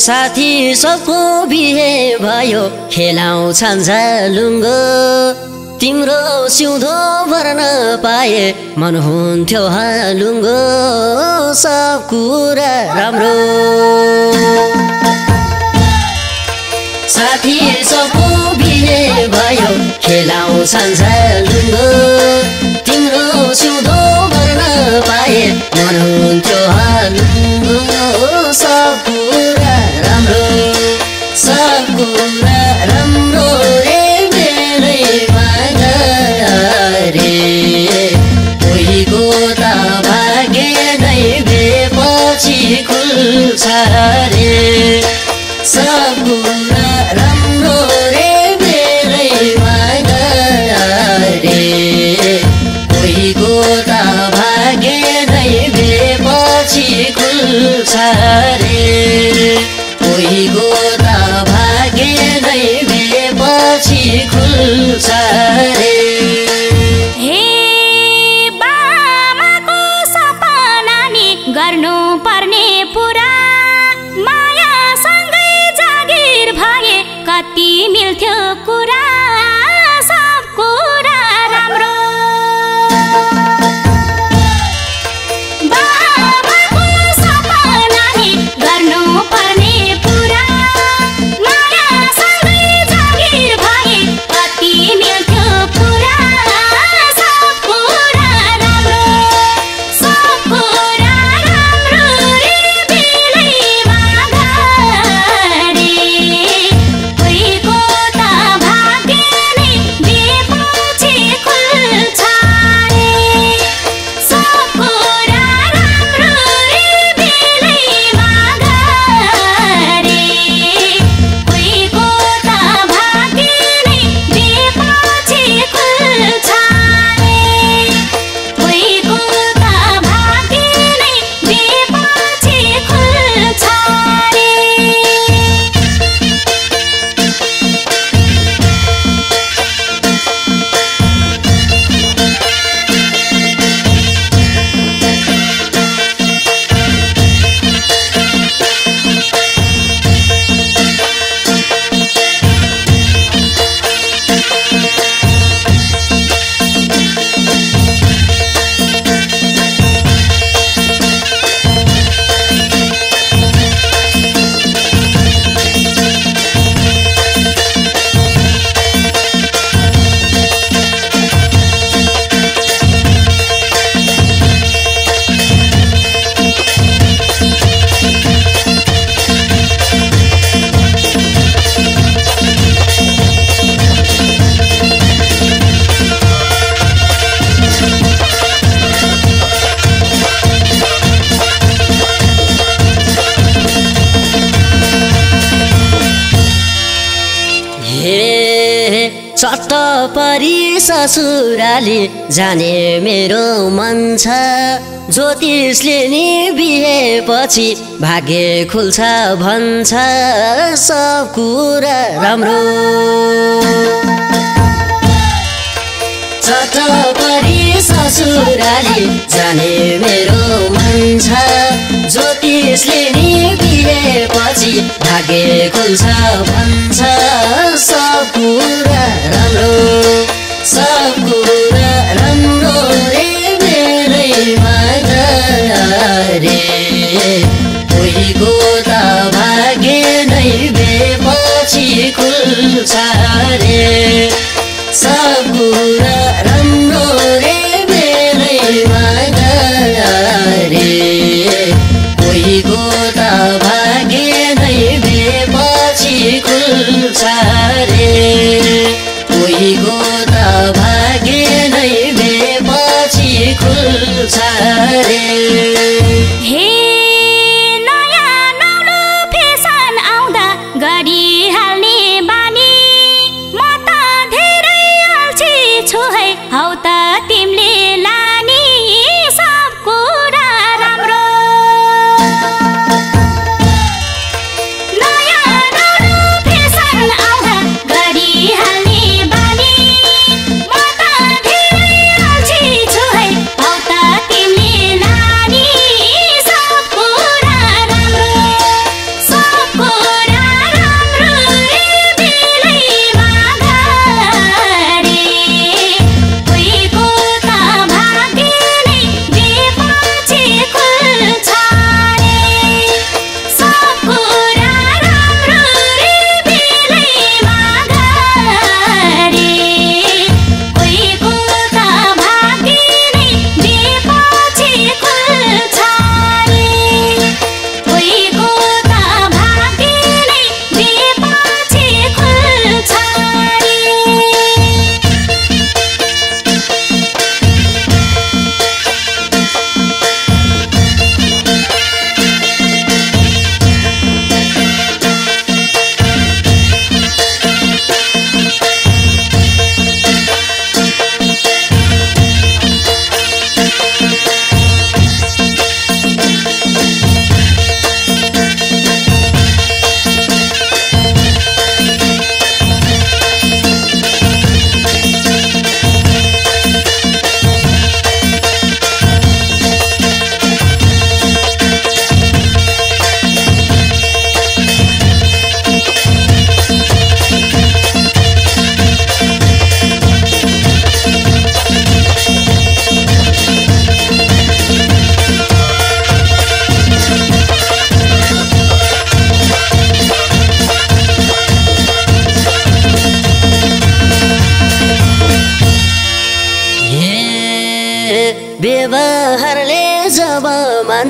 साथी सबको बिहे भयो खेलाउँछन् झलुङ्गो। तिम्रो सिउँदो भर्न पाए मन हुन्थ्यो हालुङ्गो। सब कुरा राम्रो। साथी सबको बिहे भयो खेलाउँछन् झलुङ्गो। तिम्रो सिउँदो भर्न पाए मन हुन्थ्यो खुल्छ रे सब कुरा राम्रो रे मेरैमा रे कोहीको त भाग्य नै बेपछि खुल्छ रे चट्ट परी ससुराली जाने मेरो मन छ। ज्योतिषले नि बिहेपछि भाग्य खुल्छ भन्छ। सब कुरा राम्रो। चट्ट परी ससुराली जाने मेरो मन छ। ज्योतिषले नि बिहेपछि भाग्य खुल्छ भन्छ सब कुरा राम्रो सब कुरा राम्रो रे कोहीको त भाग्य नै बेपछि खुल्छ रे। सब कुरा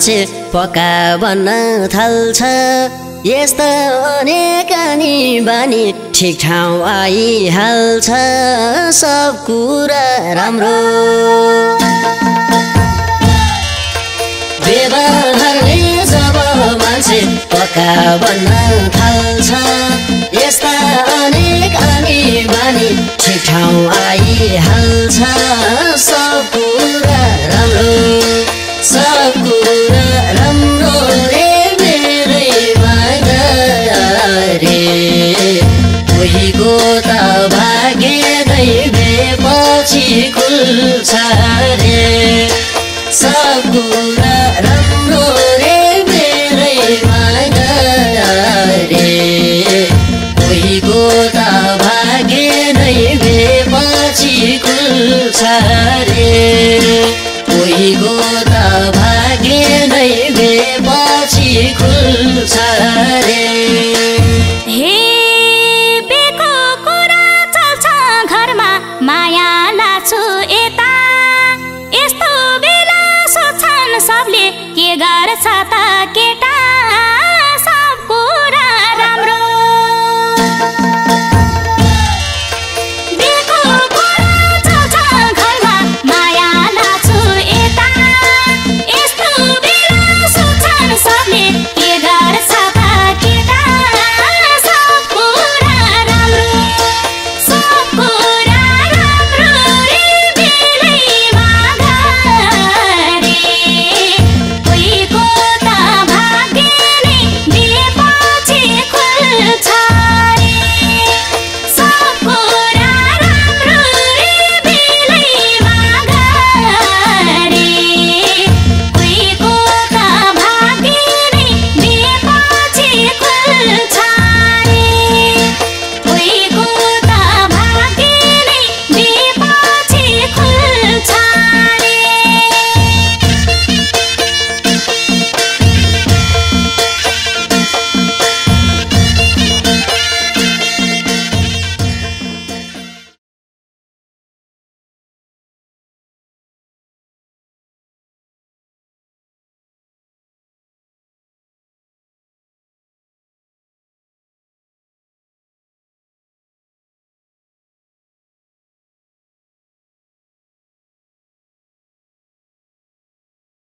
मान्छे बन्न थाल्छ। यस्ता अनेक अनि बानी ठिक ठाउँ आइहाल्छ। सब कुरा राम्रो। व्यवहारले जब मान्छे थाल्छ। यस्ता अनेक अनि बानी ठिक ठाउँ रे सब कुरा राम्रो रे मेरैमा रे कोहीको त भाग्य दैवेपछि खुल्छ रे कोहीको त भाग्य दैवेपछि खुल्छ रे छाता केटा